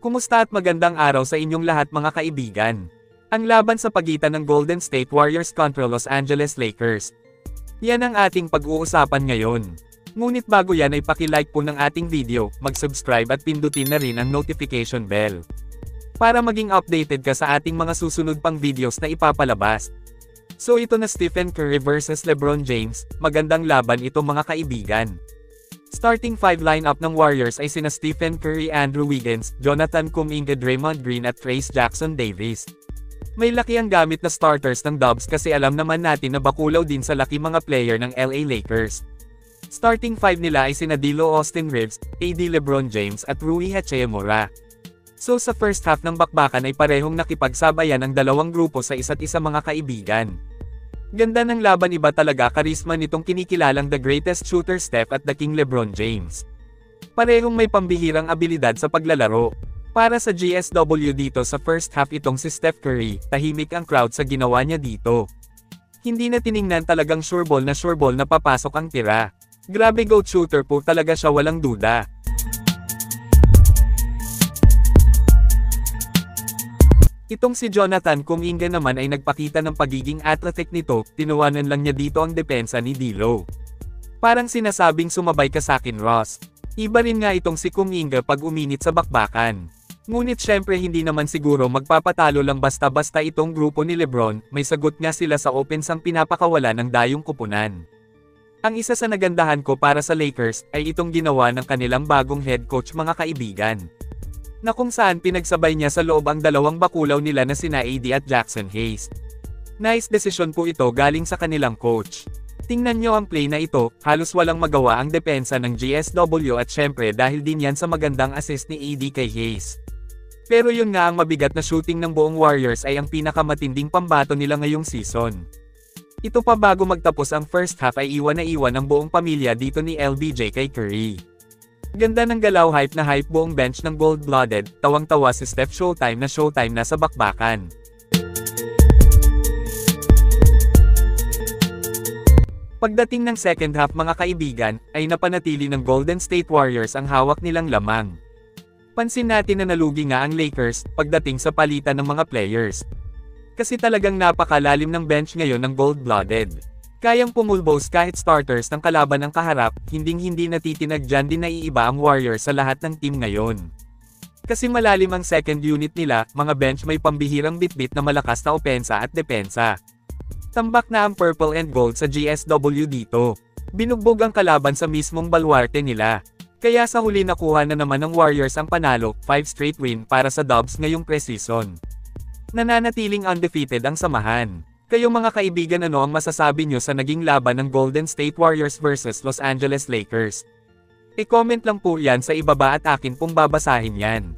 Kumusta at magandang araw sa inyong lahat mga kaibigan. Ang laban sa pagitan ng Golden State Warriors kontra Los Angeles Lakers. Yan ang ating pag-uusapan ngayon. Ngunit bago yan ay paki-like po ng ating video, mag-subscribe at pindutin na rin ang notification bell. Para maging updated ka sa ating mga susunod pang videos na ipapalabas. So ito na Stephen Curry versus LeBron James, magandang laban ito mga kaibigan. Starting five lineup ng Warriors ay sina Stephen Curry, Andrew Wiggins, Jonathan Kuminga, Draymond Green at Trace Jackson Davis. May laki ang gamit na starters ng Dubs kasi alam naman natin na bakulaw din sa laki mga player ng LA Lakers. Starting five nila ay sina Dilo Austin Reeves, AD LeBron James at Rui Hachimura. So sa first half ng bakbakan ay parehong nakipagsabayan ang dalawang grupo sa isa't isa mga kaibigan. Ganda ng laban iba talaga karisma nitong kinikilalang the greatest shooter Steph at the King Lebron James. Parehong may pambihirang abilidad sa paglalaro. Para sa GSW dito sa first half itong si Steph Curry, tahimik ang crowd sa ginawa niya dito. Hindi na tiningnan talagang sureball na sureball na papasok ang tira. Grabe goat shooter po talaga siya walang duda. Itong si Jonathan Kuminga naman ay nagpakita ng pagiging athletic nito, tinuwanan lang niya dito ang depensa ni Dilo. Parang sinasabing sumabay ka sa akin Ross. Iba rin nga itong si Kuminga pag uminit sa bakbakan. Ngunit syempre hindi naman siguro magpapatalo lang basta-basta itong grupo ni Lebron, may sagot nga sila sa opens ang pinapakawala ng dayong kupunan. Ang isa sa nagandahan ko para sa Lakers ay itong ginawa ng kanilang bagong head coach mga kaibigan na kung saan pinagsabay niya sa loob ang dalawang bakulaw nila na sina AD at Jackson Hayes. Nice decision po ito galing sa kanilang coach. Tingnan nyo ang play na ito, halos walang magawa ang depensa ng GSW at syempre dahil din yan sa magandang assist ni AD kay Hayes. Pero yun nga ang mabigat na shooting ng buong Warriors ay ang pinakamatinding pambato nila ngayong season. Ito pa bago magtapos ang first half ay iwan na iwan ang buong pamilya dito ni LBJ kay Curry. Ganda ng galaw hype na hype buong bench ng gold-blooded, tawang-tawa si Steph Showtime na Showtime na sa bakbakan. Pagdating ng second half mga kaibigan, ay napanatili ng Golden State Warriors ang hawak nilang lamang. Pansin natin na nalugi nga ang Lakers, pagdating sa palitan ng mga players. Kasi talagang napakalalim ng bench ngayon ng gold-blooded. Kayang pumulbos kahit starters ng kalaban ng kaharap, hinding-hindi natitinag dyan din naiiba ang Warriors sa lahat ng team ngayon. Kasi malalim ang second unit nila, mga bench may pambihirang bitbit na malakas na opensa at depensa. Tambak na ang purple and gold sa GSW dito. Binugbog ang kalaban sa mismong balwarte nila. Kaya sa huli nakuha na naman ng Warriors ang panalo, 5 straight win para sa Dubs ngayong preseason. Nananatiling undefeated ang samahan. Kayo mga kaibigan ano ang masasabi nyo sa naging laban ng Golden State Warriors versus Los Angeles Lakers? E-comment lang po yan sa ibaba at akin pong babasahin yan.